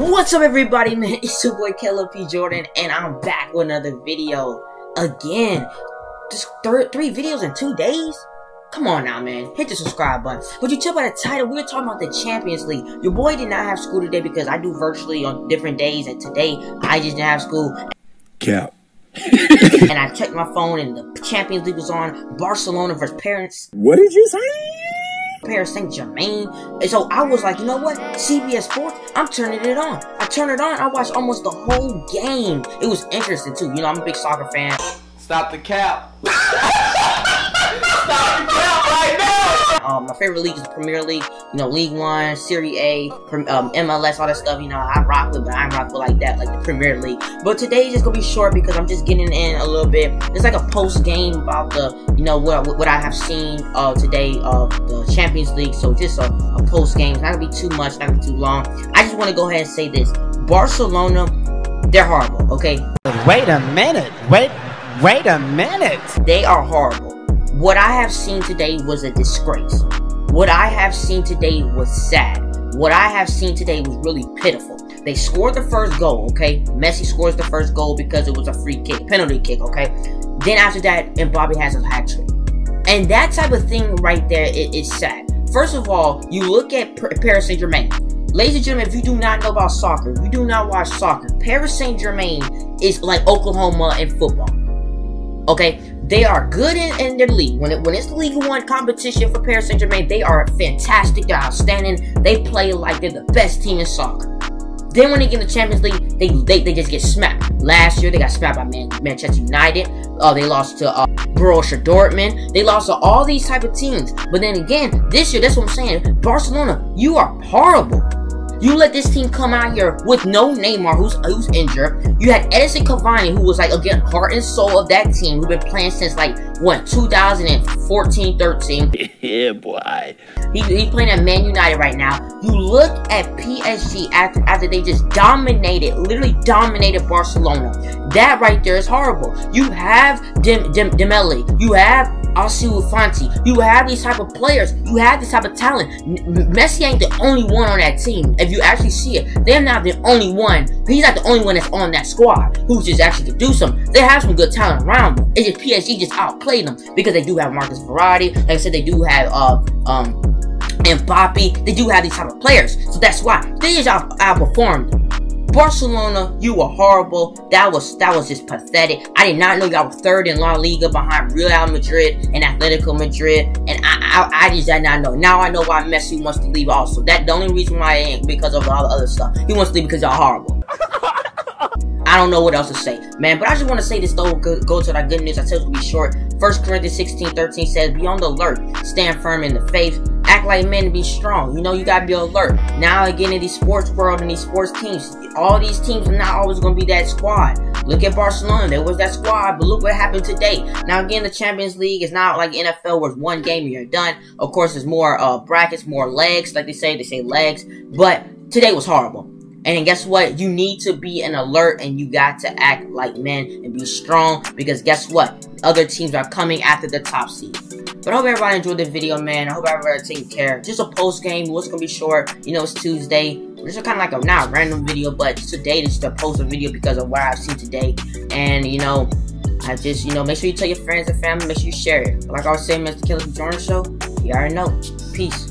What's up everybody man, it's your boy Kaleb P. Jordan and I'm back with another video. Again, just th three videos in two days? Come on now man, hit the subscribe button. But you tell by the title, we were talking about the Champions League. Your boy did not have school today because I do virtually on different days and today I just didn't have school. Cap. and I checked my phone and the Champions League was on. Barcelona versus Paris. What did you say? Paris Saint Germain. And so I was like, you know what? CBS Sports, I'm turning it on. I turned it on. I watched almost the whole game. It was interesting too. You know, I'm a big soccer fan. Stop the cap. Stop the cap right now. Um, my favorite league is the Premier League. You know, League One, Serie A, um, MLS, all that stuff. You know, I rock with, but I rock with like that, like the Premier League. But today is just gonna be short because I'm just getting in a little bit. It's like a post game about the, you know, what what I have seen uh, today of the Champions League. So just a, a post game. It's not gonna be too much, not gonna be too long. I just want to go ahead and say this: Barcelona, they're horrible. Okay. Wait a minute. Wait. Wait a minute. They are horrible. What I have seen today was a disgrace. What I have seen today was sad. What I have seen today was really pitiful. They scored the first goal, okay? Messi scores the first goal because it was a free kick, penalty kick, okay? Then after that, Mbappe has a hat trick. And that type of thing right there it, it's sad. First of all, you look at Paris Saint Germain. Ladies and gentlemen, if you do not know about soccer, you do not watch soccer, Paris Saint Germain is like Oklahoma in football. Okay, they are good in, in their league. When it, when it's the League One competition for Paris Saint Germain, they are fantastic. They're outstanding. They play like they're the best team in soccer. Then when they get in the Champions League, they they, they just get smacked. Last year they got smacked by Man, Manchester United. Uh, they lost to uh, Borussia Dortmund. They lost to all these type of teams. But then again, this year, that's what I'm saying. Barcelona, you are horrible. You let this team come out here with no Neymar, who's who's injured. You had Edison Cavani, who was like again heart and soul of that team, who's been playing since like what 2014, 13. yeah, boy. He, he's playing at Man United right now. You look at PSG after after they just dominated, literally dominated Barcelona. That right there is horrible. You have Dem, Dem, Dembele. You have Ansu Fati. You have these type of players. You have this type of talent. Messi ain't the only one on that team. If you actually see it, they're not the only one. He's not the only one that's on that squad who just actually can do something. They have some good talent around them. It's just PSG just outplayed them because they do have Marcus Verratti. Like I said, they do have uh um Mbappe. They do have these type of players. So that's why they just out outperformed them. Barcelona, you were horrible. That was that was just pathetic. I did not know y'all were third in La Liga behind Real Madrid and Atletico Madrid, and I, I, I just did not know. Now I know why Messi wants to leave. Also, that the only reason why I ain't because of all the other stuff. He wants to leave because y'all horrible. I don't know what else to say, man. But I just want to say this though. Go, go to that good news. I said it to be short. First Corinthians 16, 13 says, Be on the alert, stand firm in the faith, act like men be strong. You know, you gotta be alert. Now again in the sports world and these sports teams, all these teams are not always gonna be that squad. Look at Barcelona, there was that squad, but look what happened today. Now again, the Champions League is not like NFL where it's one game and you're done. Of course, there's more uh, brackets, more legs, like they say, they say legs. But today was horrible. And guess what? You need to be an alert and you got to act like men and be strong because guess what? Other teams are coming after the top seed. But I hope everybody enjoyed the video, man. I hope everybody taking care. Just a post game. What's gonna be short? You know, it's Tuesday. This is kind of like a not a random video, but today just to post a video because of what I've seen today. And you know, I just you know make sure you tell your friends and family. Make sure you share it. Like I was saying, Mr. Killer Jordan Show. You already know. Peace.